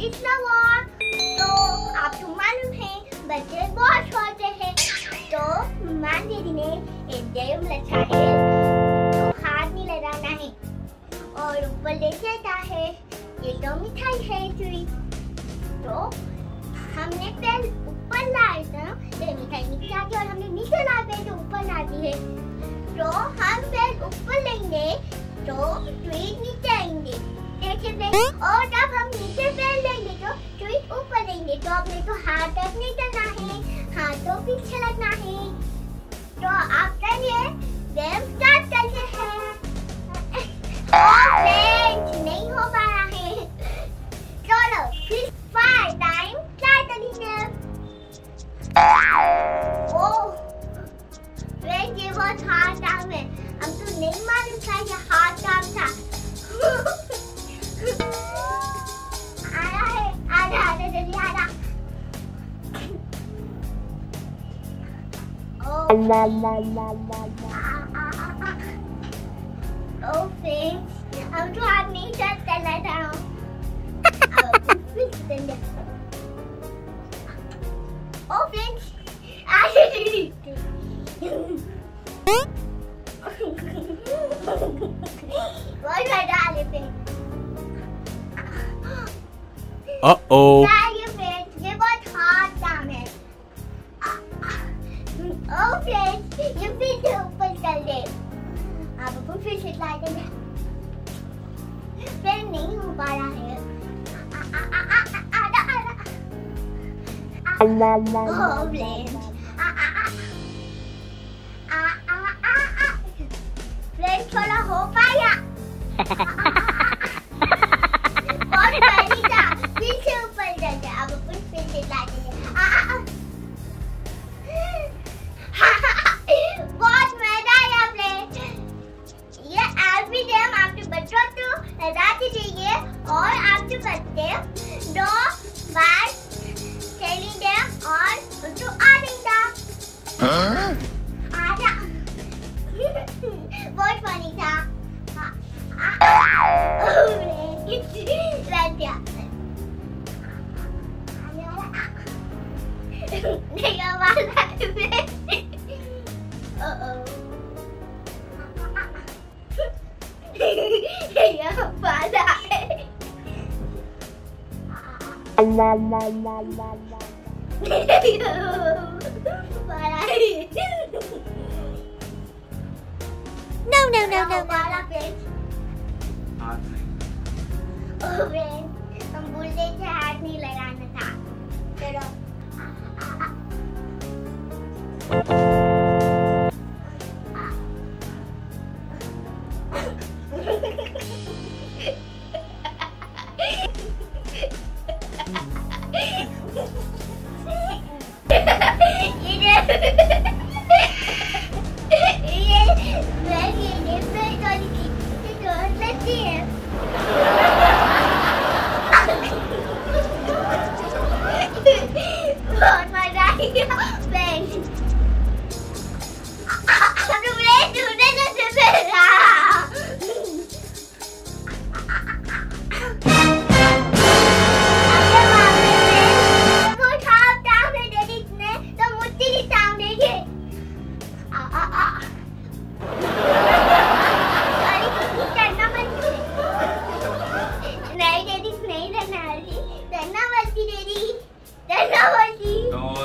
इतना वॉर तो आपको मालूम है, बच्चे बहुत छोटे हैं। तो मान दीदी ने एक गेम रखा है तो हाथ नहीं लगाना है। और ऊपर लेके आता है, ये तो मिठाई है चुई तो हमने पहले ऊपर लाए था ये मिठाई नीचे आती और हमने नीचे ला पे तो ऊपर ला दी है। तो हम पहले ऊपर लेंगे तो ट्वीट नीचे आएँगे। फ्रेंड और हम नीचे पैर लेंगे तो ट्वीट ऊपर लेंगे तो आपने तो हाथ तक नहीं करना है। हाथों पीछे लगना oh, thanks. I'm trying to shut the light down. Oh, fix I Why did Uh oh. आ आ आ बहुत मज़ा आया फ्रेंड ये एवरी डे हम आपके बच्चों को चाहिए और आपके बच्चे दो Hã? Vou te manitar. Nigga, why that bitch? Uh-oh. Nigga, why? No, no, no, no, no. वाला पेज हाथ नहीं ओ फ्रेंड हम भूल गए थे हाथ नहीं लगाना था चलो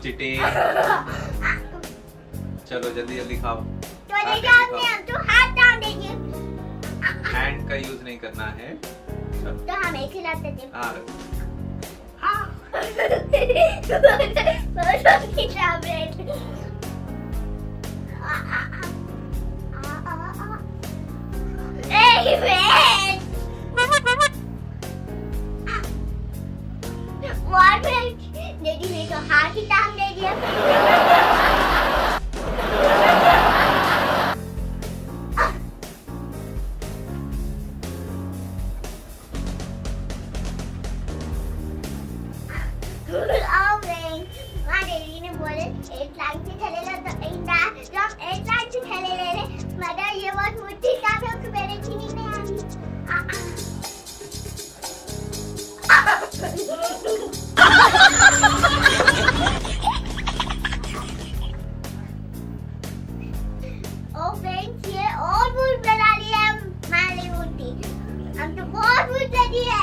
no cheating चलो जल्दी जल्दी खाओ। तो हम तो हैंड का यूज़ नहीं करना है। तो हमें खिलाते थे। हाँ बोले एक लाइन से थैले लो तो इंदा. जो एक लाइन से थैले ले ले मगर ये बहुत मुट्ठी का भी उसको मेरे चीनी में आनी? ओ फ्रेंड्स ये और भूत बना ली है हमारी मुट्ठी. हम तो बहुत भूत लगी है.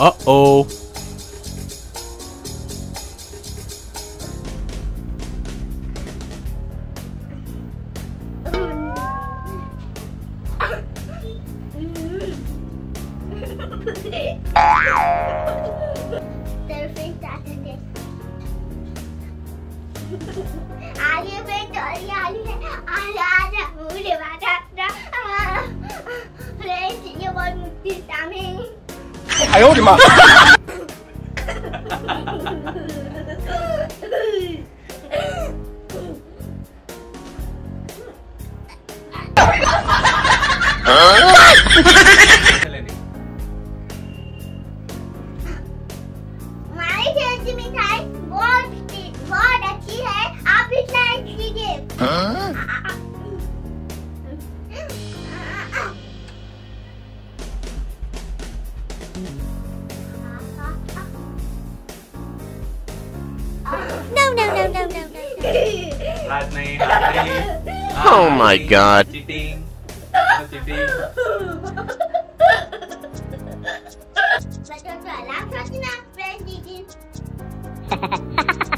Uh-oh. They're 아니 왜 저리 아니 아니 아니 우리 맞았다. 그래 진짜 뭘 못했다며 아유 우리 마. 어? Huh? No, no, no, no, no, no. oh my god.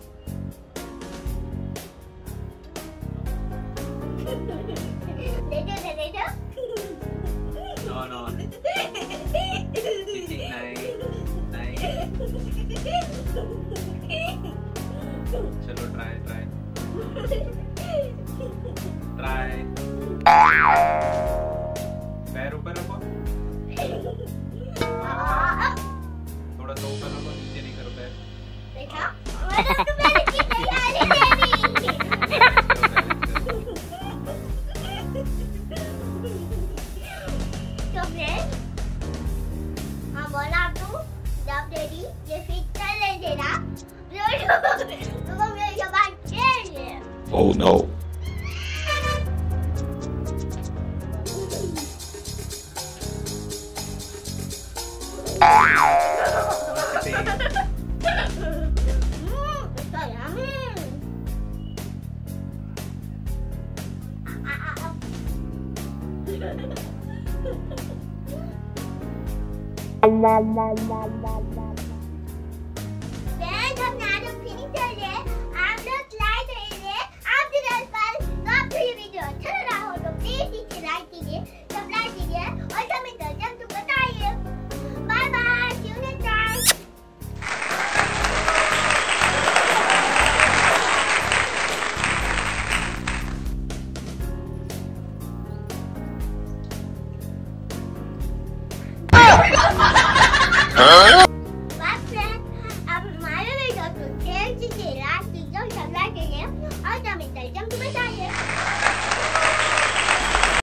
Try पैर ऊपर रखो थोड़ा सा ऊपर रखो नीचे नहीं करो पैर देखा La la la la la.